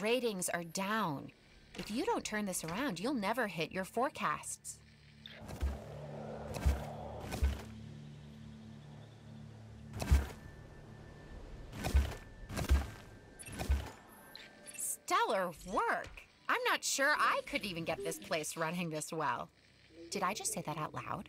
Ratings are down. If you don't turn this around, you'll never hit your forecasts. Stellar work! I'm not sure I could even get this place running this well. Did I just say that out loud?